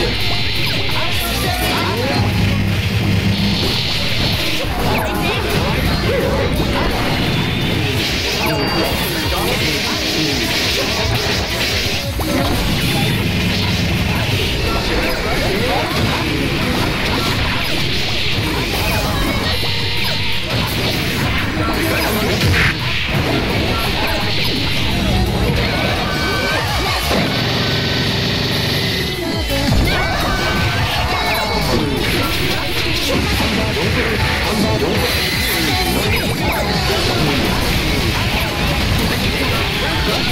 Shit.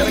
そ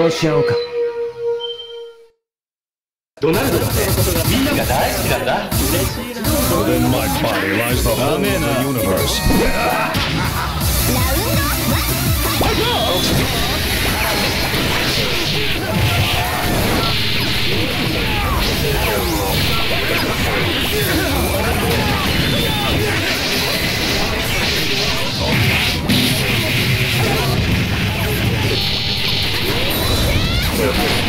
殺し合うか。ドナルドってみんが大好きだ。Yeah. Woo!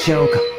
し合おうか。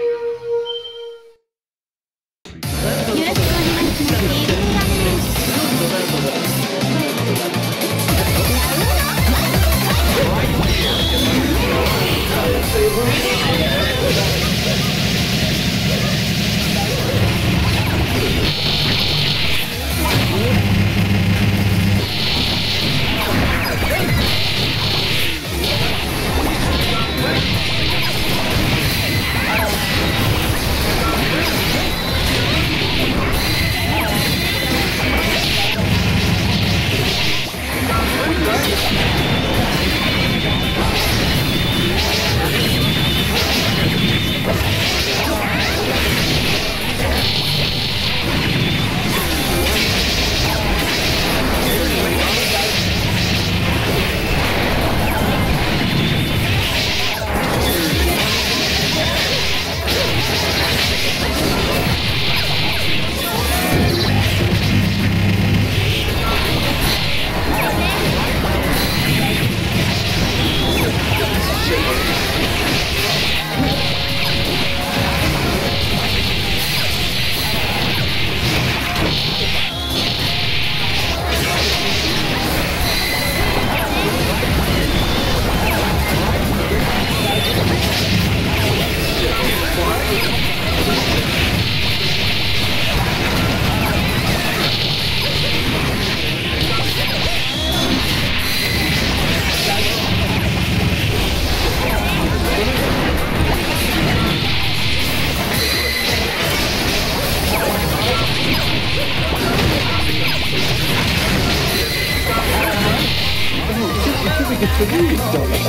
It's the news, darling.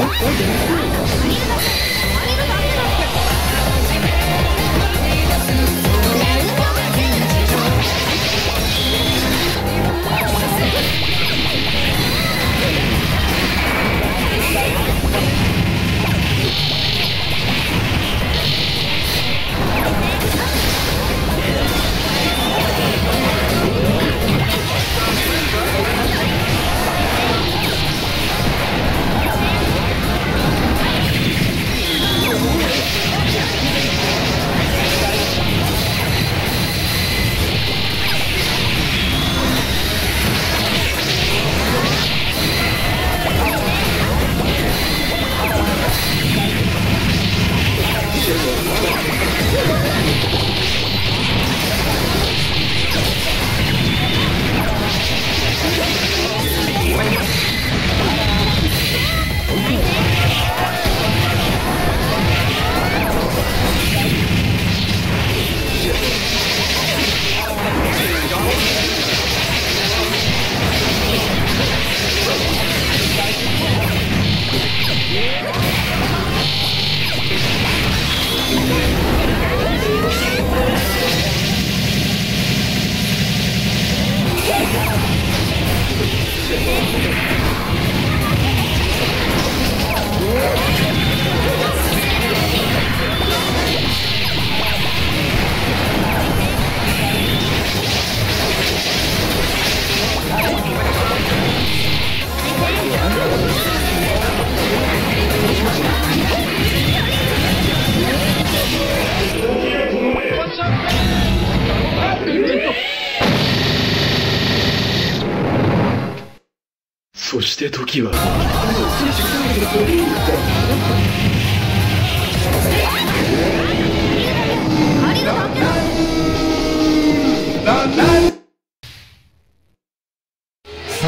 そして時は。さ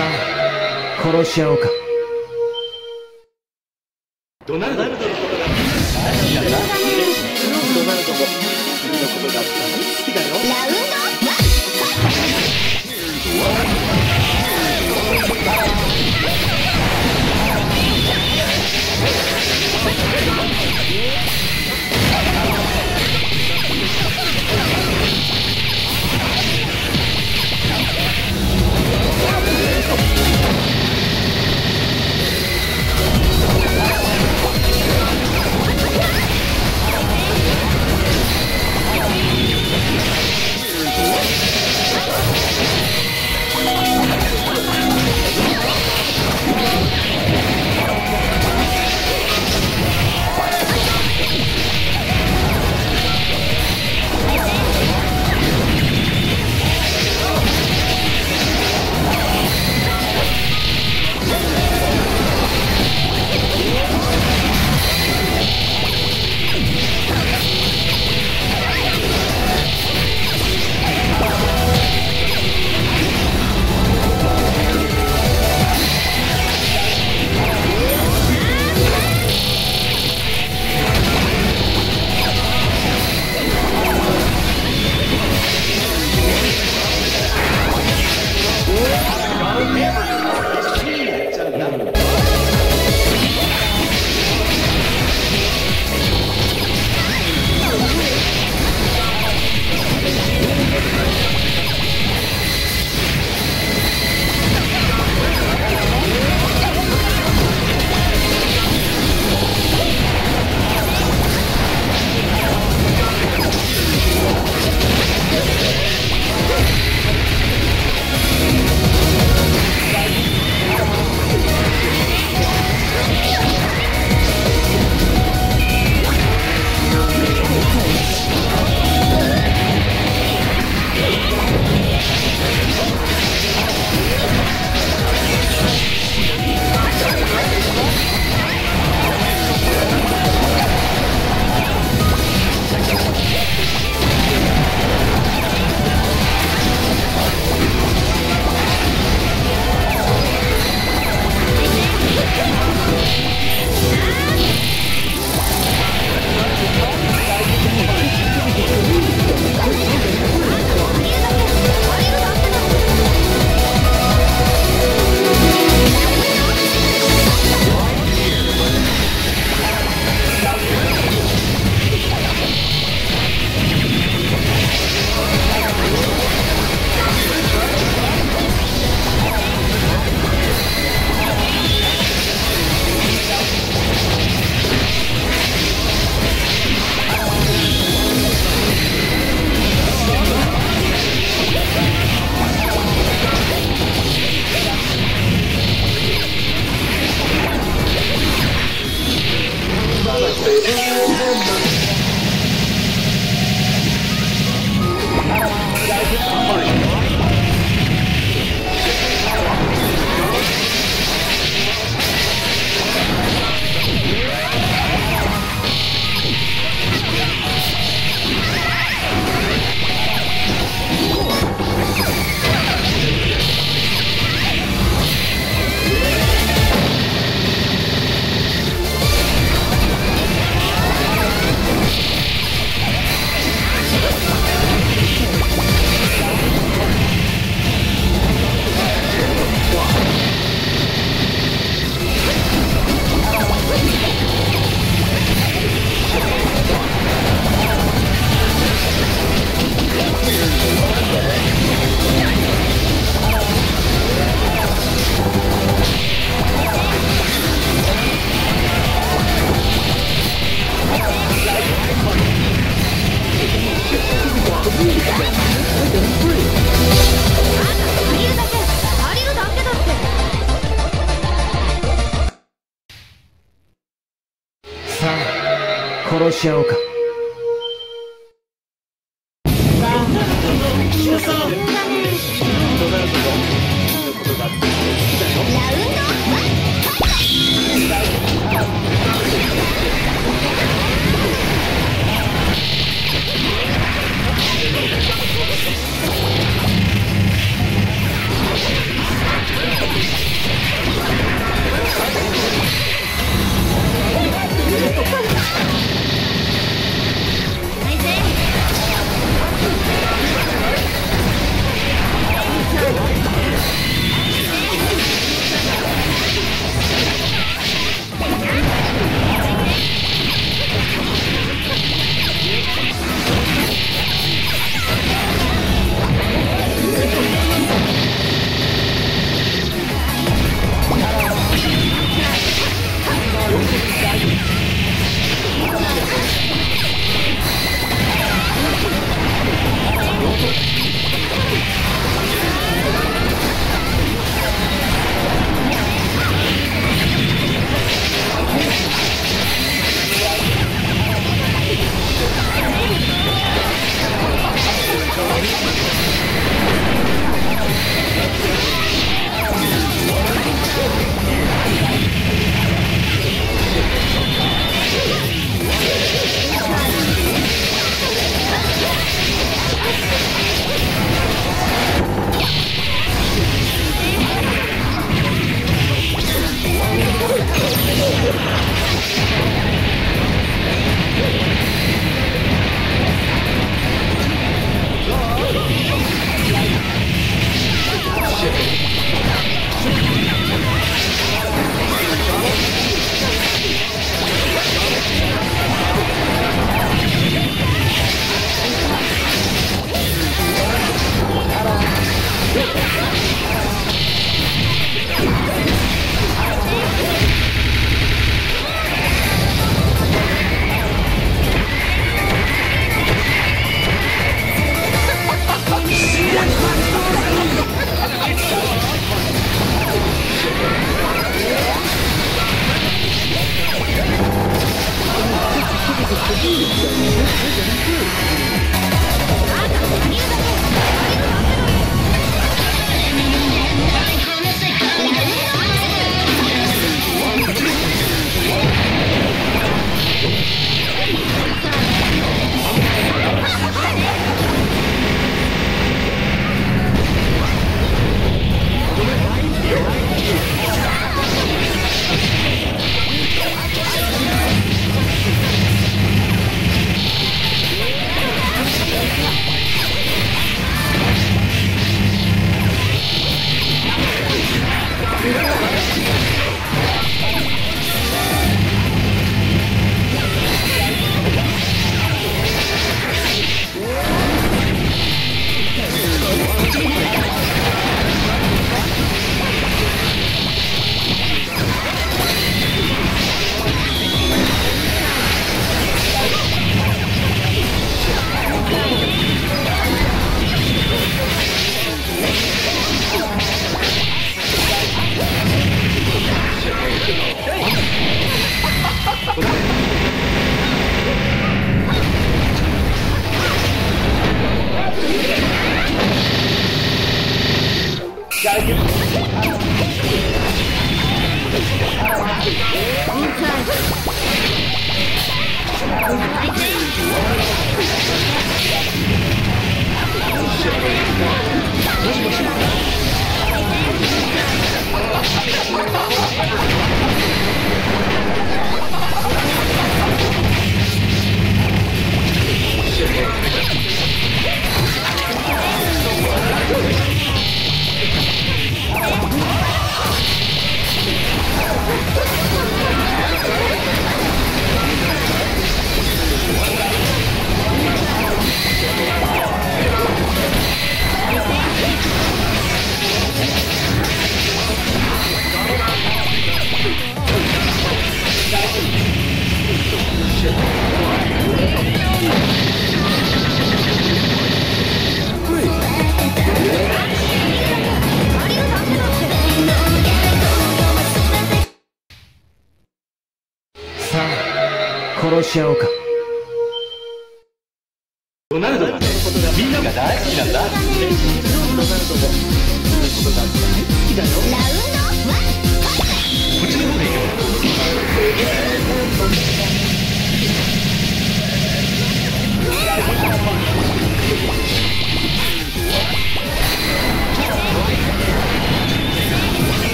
あ殺し合おうか。ドナルドのことが好きだなドナルドも君のことが大好きだ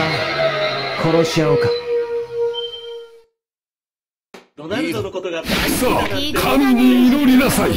さあ殺し合おうか。ロナルドのことがさあ神に祈りなさい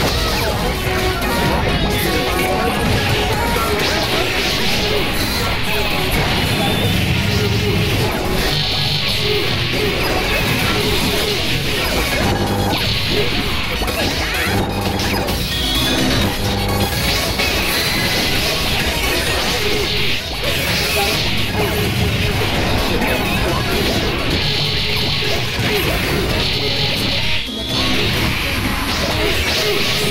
Oh, Yeah.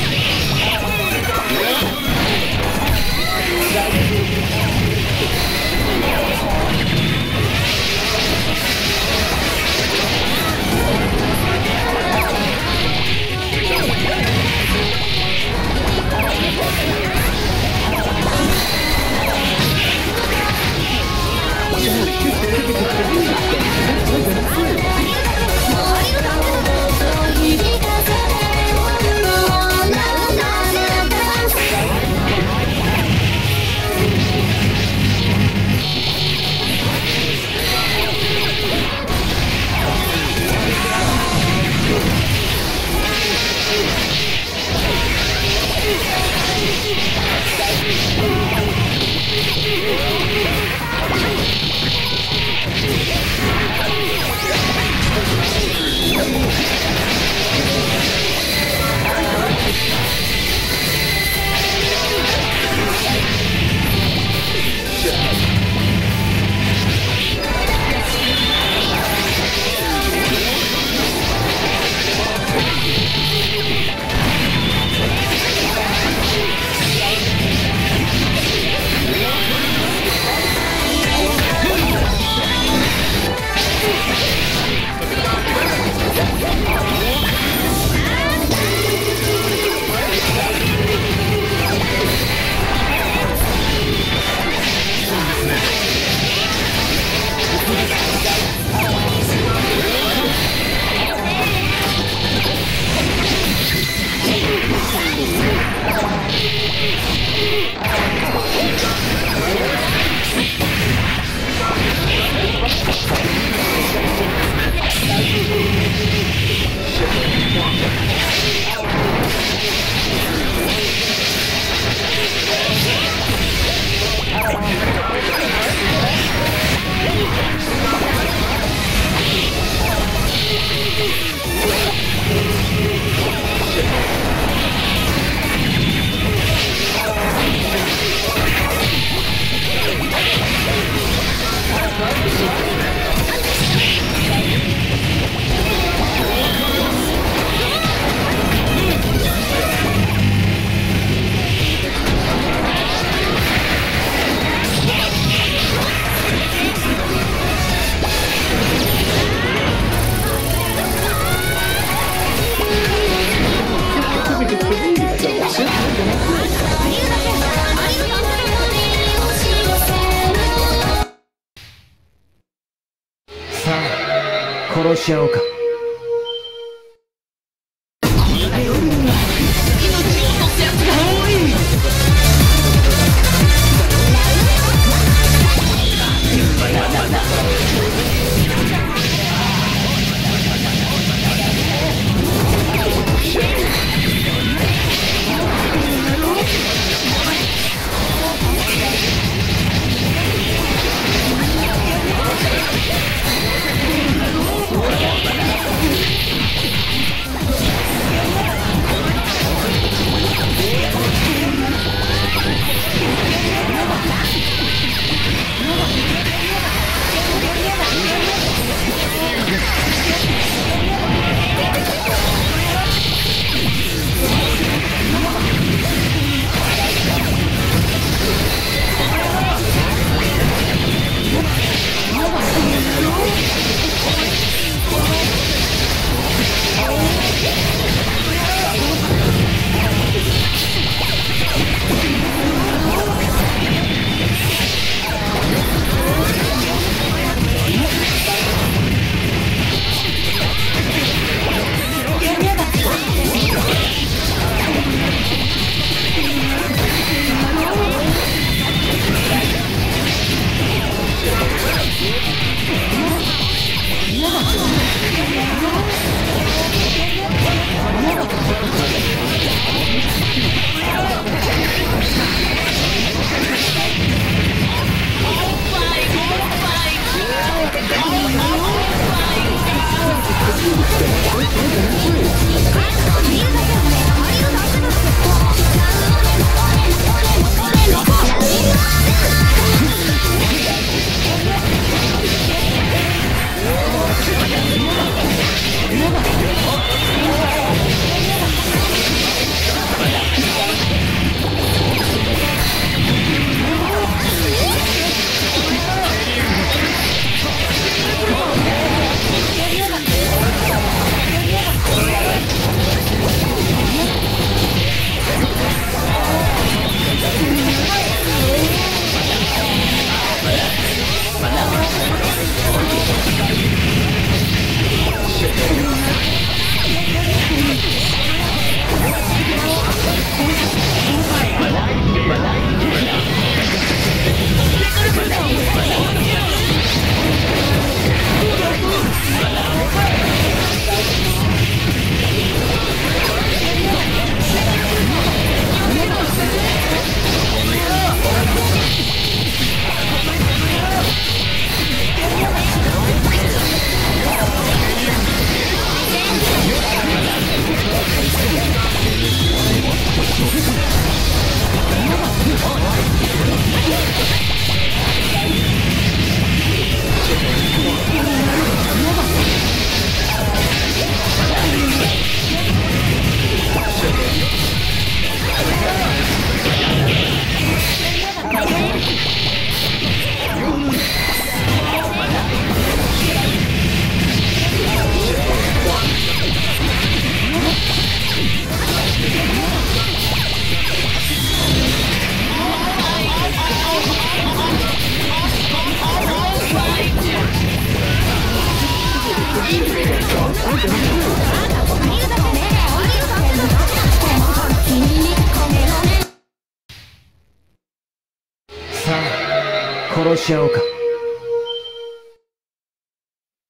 し合おうか。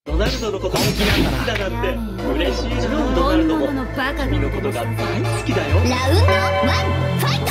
ドナルドのこと好きなんだなって嬉しいなドナルドも本物のバカ君のことが大好きだよ。ラウンドワンファイト